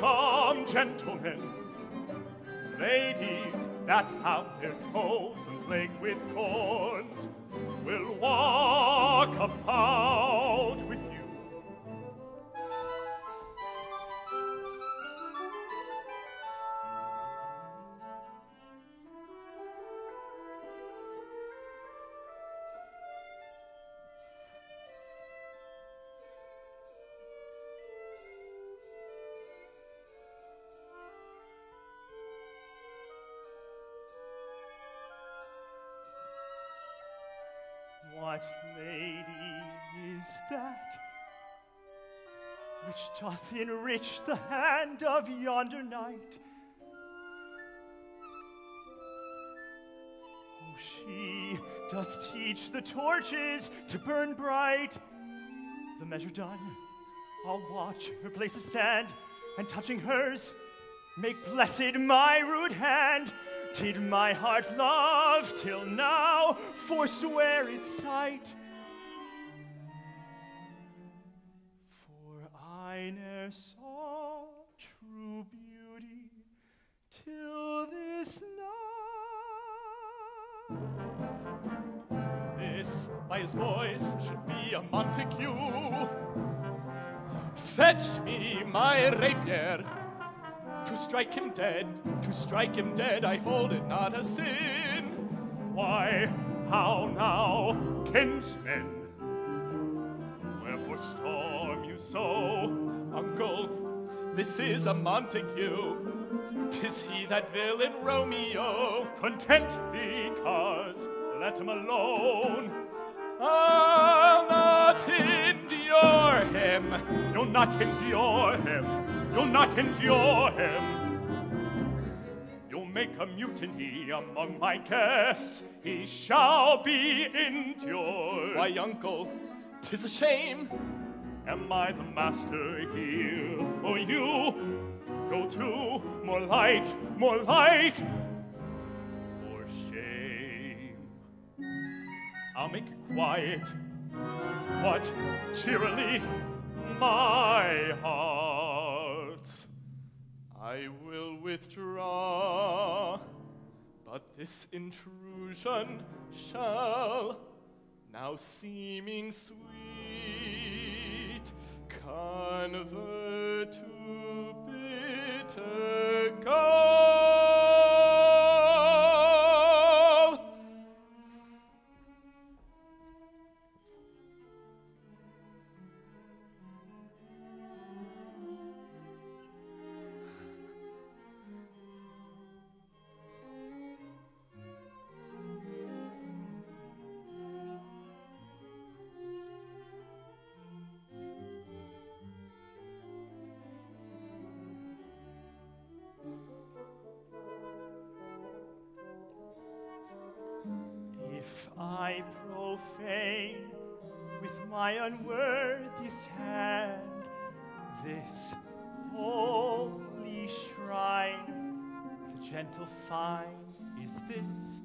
Welcome, gentlemen, ladies that have their toes plagued with corns will walk about. What lady is that which doth enrich the hand of yonder knight? Oh, she doth teach the torches to burn bright. The measure done, I'll watch her place of stand, and touching hers, make blessed my rude hand. Did my heart love till now forswear its sight? For I ne'er saw true beauty till this night. This, by his voice, should be a Montague. Fetch me my rapier. To strike him dead, to strike him dead, I hold it not a sin. Why, How now, kinsmen? Wherefore storm you so, uncle? This is a Montague. Tis he that villain Romeo. Content thee, cause let him alone. I'll not endure him. You'll not endure him. You'll not endure him. Make a mutiny among my guests. He shall be endured. Why, uncle, tis a shame. Am I the master here, or you? Go to, more light, more light. For shame. I'll make it quiet. What cheerily my heart. I will withdraw, but this intrusion shall, now seeming sweet, convert to gentle fine is this,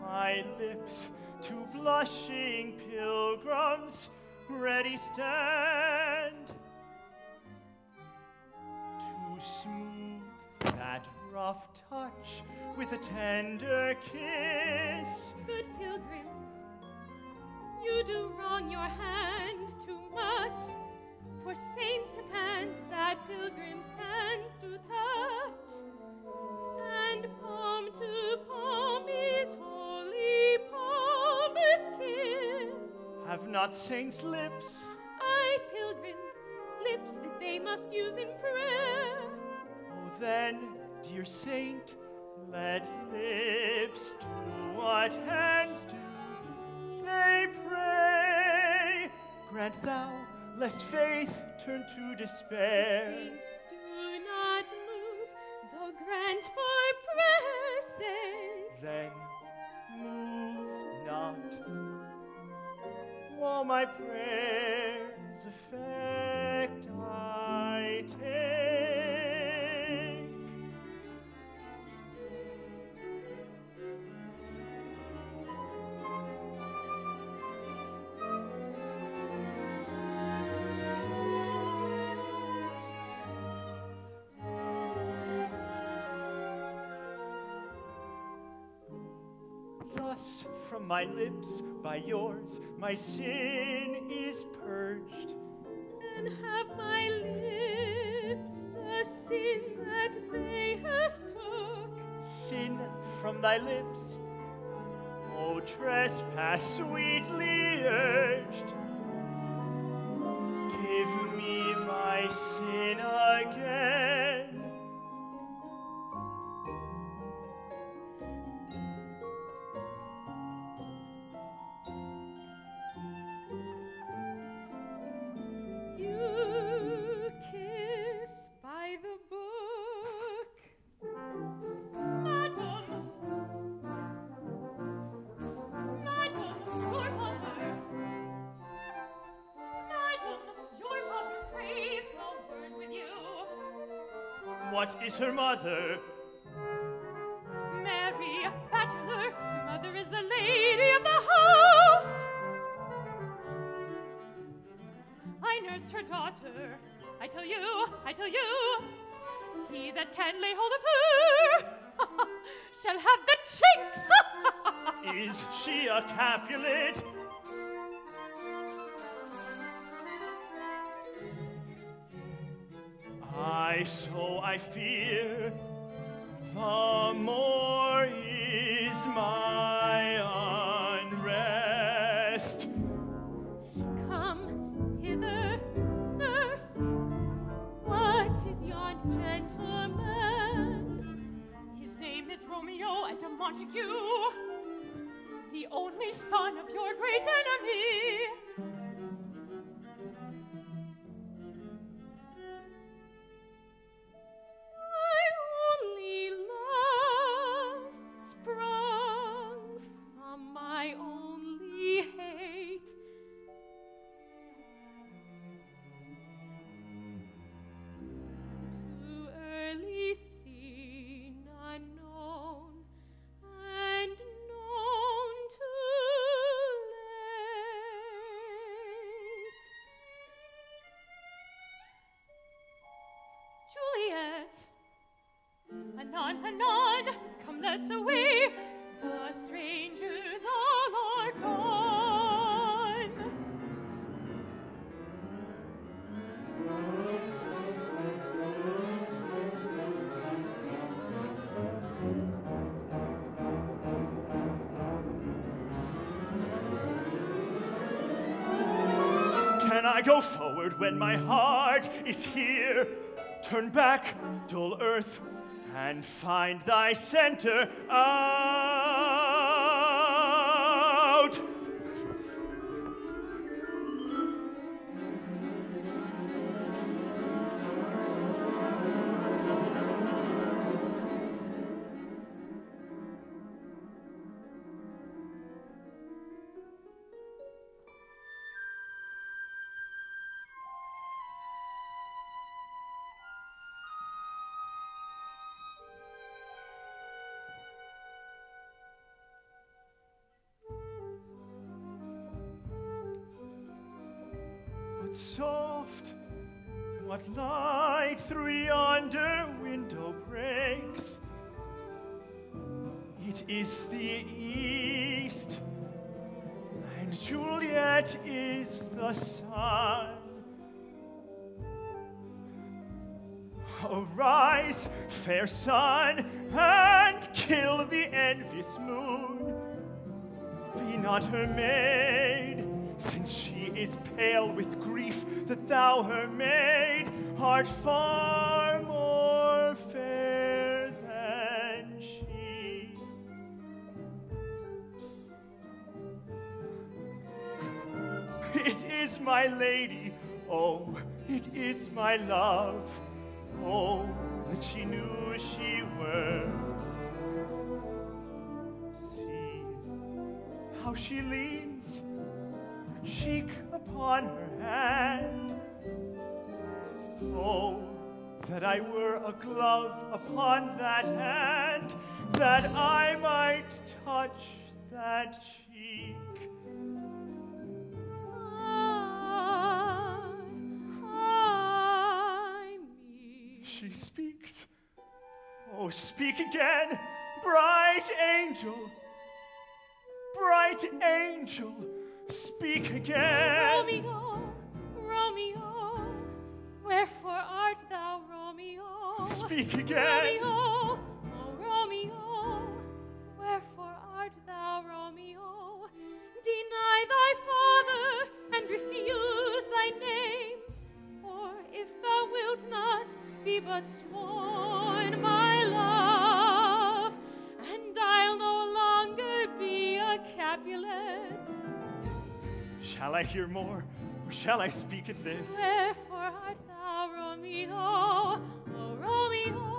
my lips to blushing pilgrims ready stand to smooth that rough touch with a tender kiss. Good pilgrim, you do wrong your hand too much. For saints have hands that pilgrims' hands do touch. Have not saints lips? Ay, pilgrim, lips that they must use in prayer. Oh, then, dear saint, let lips do what hands do. They pray. grant thou, lest faith turn to despair. Thus from my lips by yours my sin is purged. And have my lips the sin that they have took. Sin from thy lips, O trespass sweetly urged. What is her mother? Marry, a bachelor, her mother is the lady of the house. I nursed her daughter. I tell you, I tell you, he that can lay hold of her shall have the chinks. Is she a Capulet? Ay so I fear, the more is my unrest. Come hither, nurse. What is yon gentleman? His name is Romeo and Montague, the only son of your great enemy. Anon, anon, come, let's away. The strangers all are gone. Can I go forward when my heart is here? Turn back, dull earth, and find thy center ah! Soft, what light through yonder window breaks? It is the east, and Juliet is the sun. Arise, fair sun, and kill the envious moon. Be not her maid, is pale with grief that thou her maid art far more fair than she. it is my lady. Oh, it is my love. Oh, that she knew she were. See how she leans, her cheek upon her hand. Oh, that I were a glove upon that hand, that I might touch that cheek. I, I, me. She speaks. Oh, speak again, bright angel. Bright angel, speak again. Romeo, Romeo, wherefore art thou, Romeo? Speak again. Romeo, oh Romeo, wherefore art thou, Romeo? Deny thy father and refuse thy name, or if thou wilt not, be but sworn my love, and I'll no longer be a Capulet. Shall I hear more, or shall I speak at this? Wherefore art thou, Romeo? Romeo, Romeo.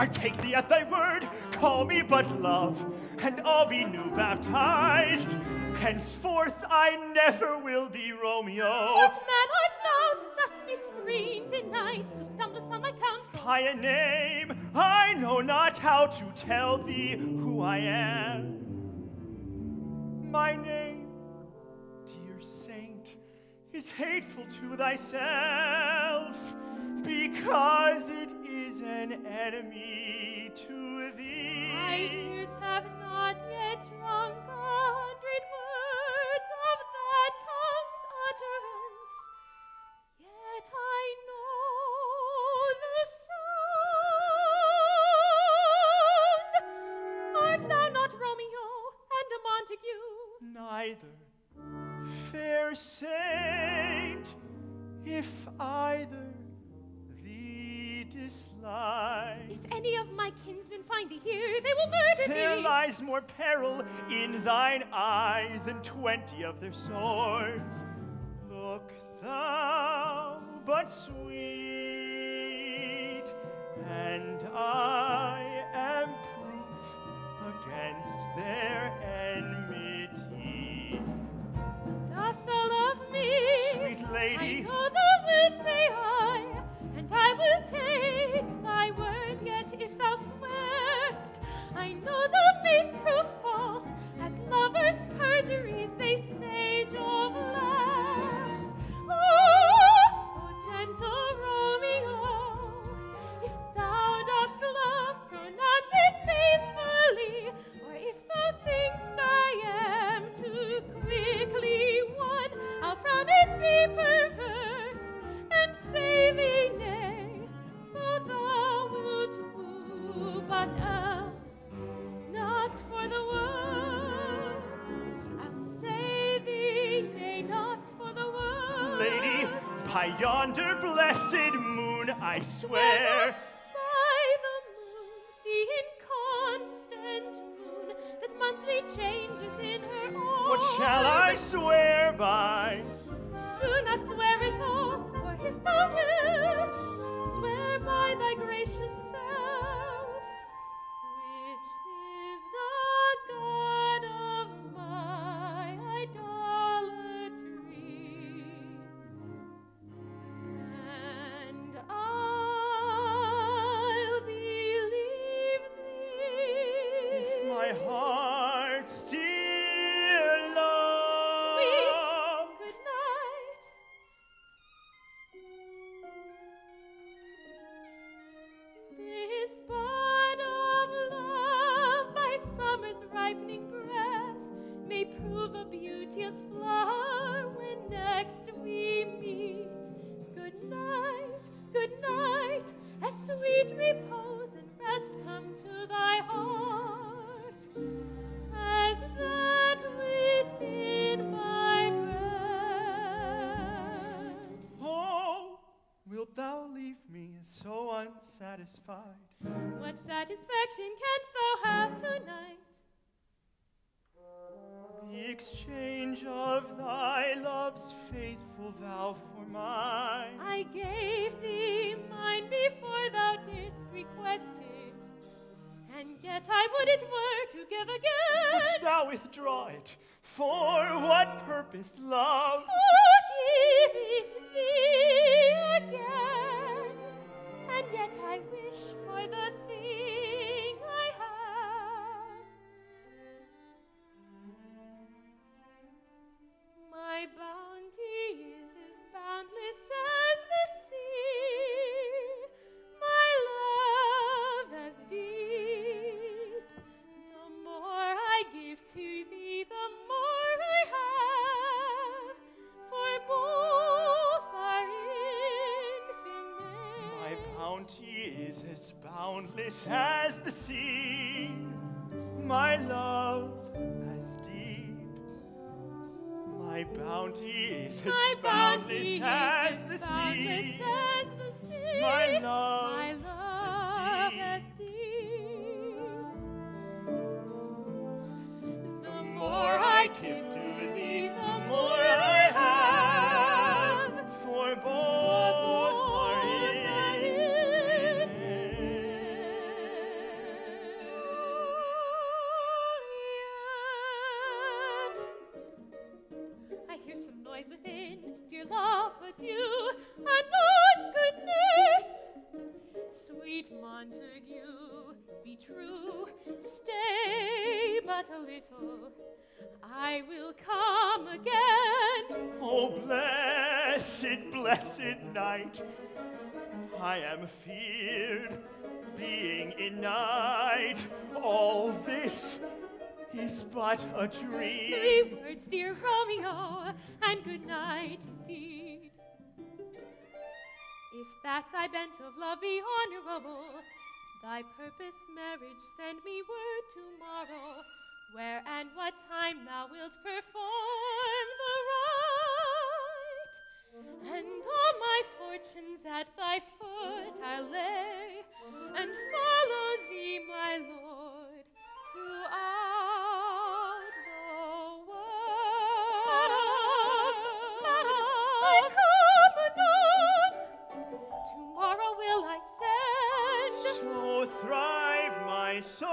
I take thee at thy word, call me but love, and I'll be new baptized. Henceforth I never will be Romeo. What man art thou thus in night, so stumblest on my counsel? By a name, I know not how to tell thee who I am. My name, dear saint, is hateful to thyself, because it is an enemy to thee. My ears have not yet drunk a hundred words of that tongue's utterance, yet I know the sound. Art thou not Romeo and a Montague? Neither, fair saint, if either. If any of my kinsmen find thee here, they will murder There thee. lies more peril in thine eye than twenty of their swords. Look thou but sweet, and I am proof against their enmity. Dost thou love me? Sweet lady, I know thou mayst prove changes in her own. What shall I swear by? Do not swear at all, for his thought Swear by thy gracious and yet I would it were to give again. Wouldst thou withdraw it? For what purpose, love? To give it thee again, and yet I wish for the is as boundless as the sea, my love as deep. My bounty is as bounty boundless is as as the boundless sea. as the sea. My love My love little. I will come again. Oh, blessed, blessed night! I am feared, being in night. All this is but a dream. Three words, dear Romeo, and good night indeed. If that thy bent of love be honorable, thy purpose marriage send me word tomorrow, where and what time thou wilt perform the rite. And all my fortunes at thy foot I'll lay, and follow thee, my lord, throughout the world. I come anon. Tomorrow will I send. So thrive my soul.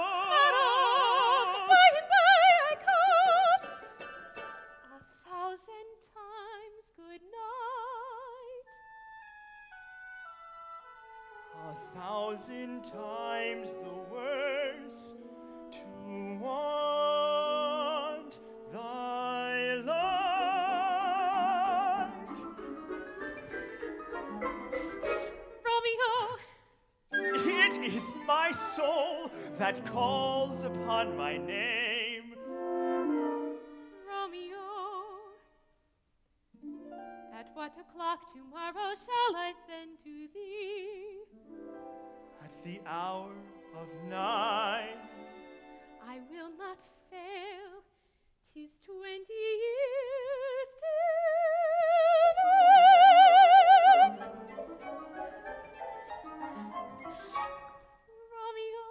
A thousand times the worse to want thy light. Romeo, It is my soul that calls upon my name. of nine. I will not fail, tis twenty years till then. Romeo,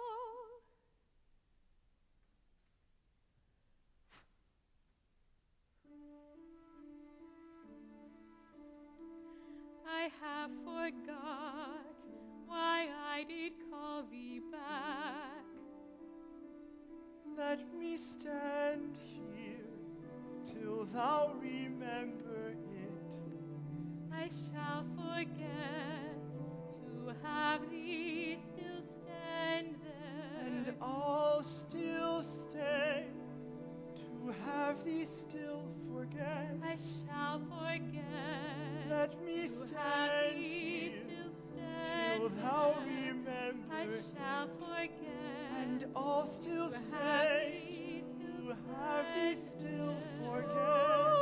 I have forgot why I did call thee back. Let me stand here till thou remember it. I shall forget to have thee still stand there. And I'll still stay to have thee still forget. I shall forget. Let me stand thou remember. I shall forget. And all still say, who have thee still forget.